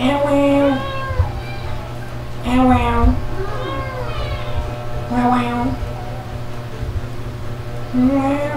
And wow. and wow. Wow wow. Wow.